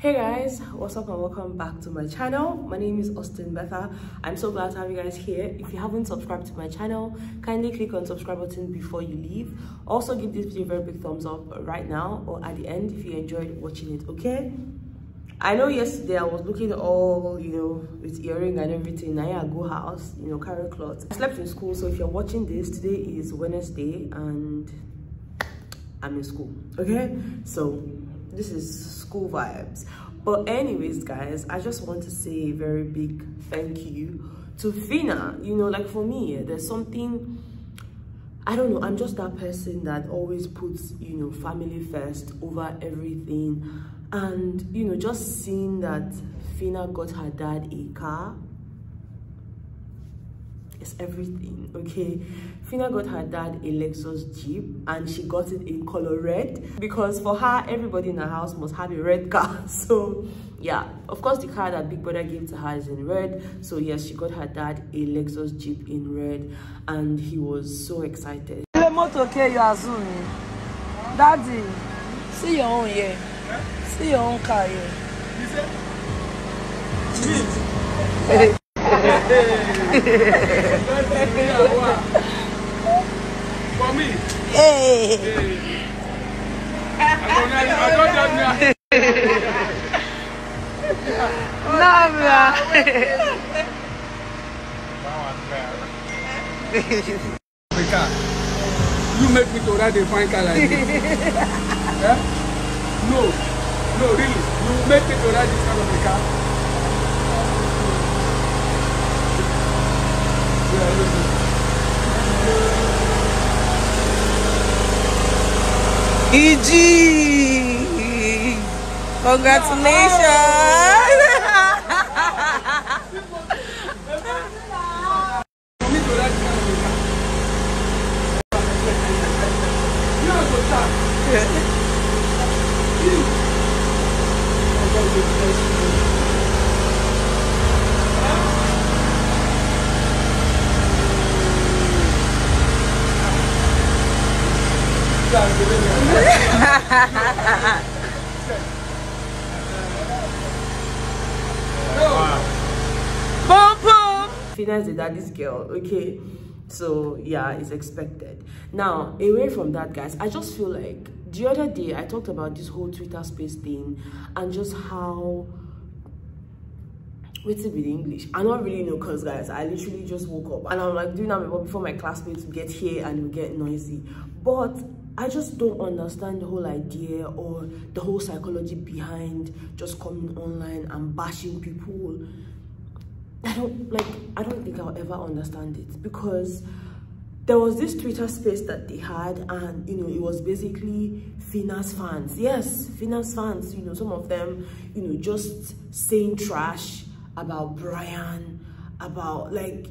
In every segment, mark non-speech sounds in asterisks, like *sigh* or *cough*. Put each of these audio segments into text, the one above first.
Hey guys, what's up and welcome back to my channel. My name is Austin Betha. I'm so glad to have you guys here. If you haven't subscribed to my channel, kindly click on subscribe button before you leave. Also give this video a very big thumbs up right now or at the end if you enjoyed watching it, okay? I know yesterday I was looking all, you know, with earring and everything. I go house, you know, carry clothes. I slept in school, so if you're watching this, today is Wednesday and I'm in school, okay? So this is school vibes. But anyways guys i just want to say a very big thank you to Phyna you know like for me there's something i don't know i'm just that person that always puts you know family first over everything. And you know just seeing that Phyna got her dad a car is everything okay? Phyna got her dad a lexus jeep and she got it in color red because for her everybody in the house must have a red car. *laughs* So yeah of course the car that big brother gave to her is in red. So yes she got her dad a lexus jeep in red and he was so excited. Okay you are soon daddy see your own here. See your own car here *laughs* For me. Hey. hey. You make me to ride a fine car like this. yeah? No. No, really. You make me to ride this kind of a car. EG! Congratulations! Boom, boom. Phyna is the daddy's girl, okay? So yeah, it's expected. Now, away from that, guys, I just feel like the other day I talked about this whole Twitter space thing and just how what's it with English? I don't really know because guys, I literally just woke up and I'm like doing that before my classmates get here and we get noisy. But I just don't understand the whole idea or the whole psychology behind just coming online and bashing people. I don't like I don't think I'll ever understand it because there was this Twitter space that they had and you know it was basically Phyna's fans. Yes, Phyna's fans, you know, some of them, you know, just saying trash about Brian, about like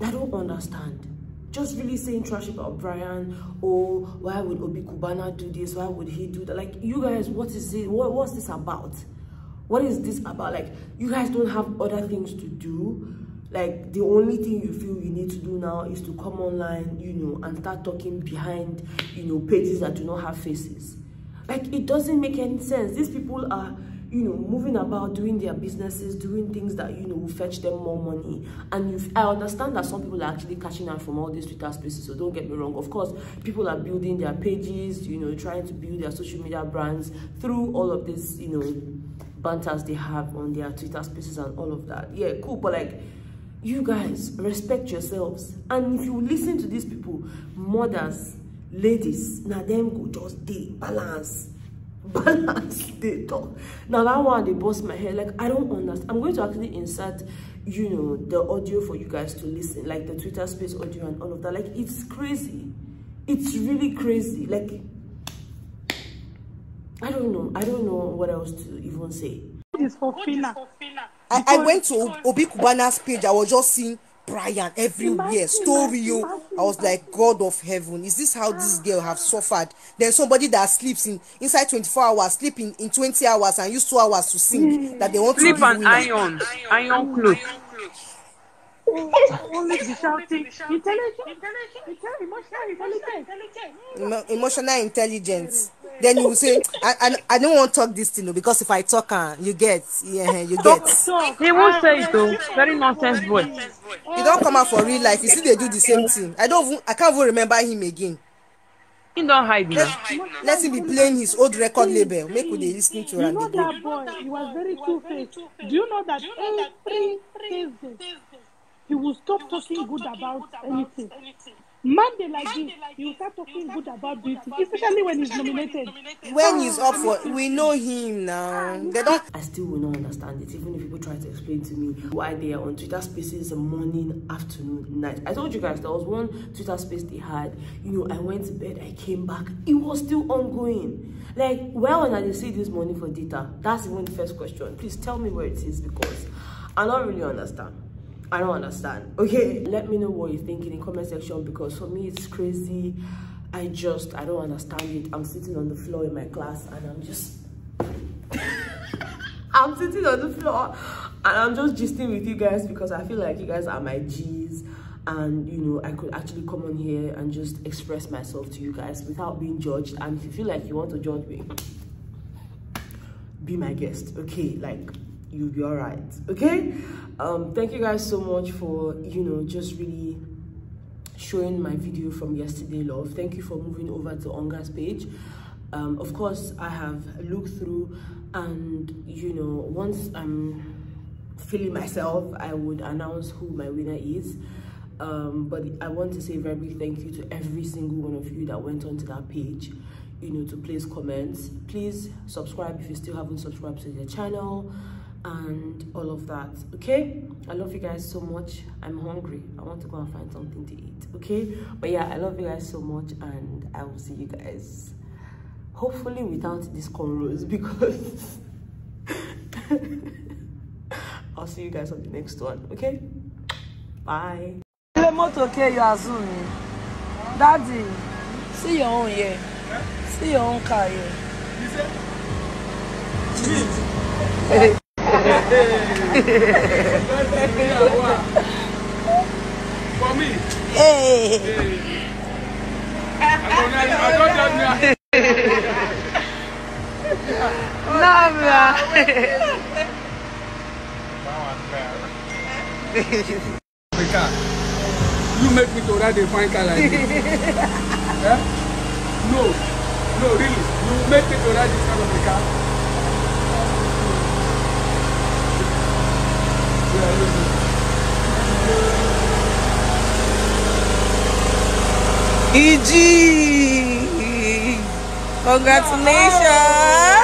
I don't understand just really saying trash about Brian or why would Obi Cubana do this? Why would he do that? Like you guys what is it? What, what's this about? What is this about? Like you guys don't have other things to do. Like the only thing you feel you need to do now is to come online you know and start talking behind you know pages that do not have faces. Like it doesn't make any sense. These people are you know, moving about, doing their businesses, doing things that, you know, will fetch them more money. And you I understand that some people are actually catching out from all these Twitter spaces, so don't get me wrong. Of course, people are building their pages, you know, trying to build their social media brands through all of this, you know, banters they have on their Twitter spaces and all of that. Yeah, cool, but like, you guys, respect yourselves. And if you listen to these people, mothers, ladies, now them go just day balance *laughs* balance they talk now that one they bust my head. Like i don't understand. I'm going to actually insert you know the audio for you guys to listen like the twitter space audio and all of that. Like it's crazy. It's really crazy. Like i don't know. I don't know what else to even say. It's for Phyna. I, I went to Obi Cubana's page. I was just seeing Brian everywhere, story. Yo. I was like, God of heaven, is this how this girl have suffered? Then somebody that sleeps in inside 24 hours, sleeping in 20 hours and use two hours to sing that they want Sleep to and iron, iron clothes. Only be shouting intelligent, intelligent, emotional intelligence. Emo emotional intelligence then you say i i i don't want talk this thing o because if i talk am you get yeah, you get He won't say it though. Very nonsense boy. he don come out for real life he still dey do the same thing i don't even i can't even remember him again He don't hide now. let him be playing his old record label make we dey lis ten to You am know dey go that boy, he was very two-faced. Do you know that every Thursday he will stop talking good about anything? Monday like this, he will start talking good about beauty, especially when he's nominated. when he's up for we know him now they don I still will not understand it, even if people try to explain to me why they are on Twitter spaces morning, afternoon, night. I told you guys there was one Twitter space they had. You know, I went to bed, I came back, it was still ongoing. Like, where when I see this money for data? That's even the first question. Please tell me where it is because I don't really understand. I don't understand. Okay, let me know what you think in the comment section because for me it's crazy. I just I don't understand it. I'm sitting on the floor in my class and I'm just *laughs* I'm sitting on the floor and I'm just gisting with you guys because I feel like you guys are my G's and you know I could actually come on here and just express myself to you guys without being judged and if you feel like you want to judge me be my guest okay like you'll be all right okay? Um thank you guys so much for you know just really showing my video from yesterday love. Thank you for moving over to onga's page. Um of course i have looked through and you know once i'm feeling myself i would announce who my winner is. Um but i want to say very big thank you to every single one of you that went onto that page you know to place comments. Please subscribe if you still haven't subscribed to the channel and all of that okay? I love you guys so much. I'm hungry. I want to go and find something to eat okay? But yeah i love you guys so much and i will see you guys hopefully without these cornrows *laughs* because *laughs* i'll see you guys on the next one okay? Bye. Ilé mọ́tò ké yọ azul ni. Daddy see your own here. See your own car here. For me, Hey. I don't I don't know. The car. You make me to ride a fine car like this. eh? No, no, really. You make me to ride this kind of a car. EG. Congratulations.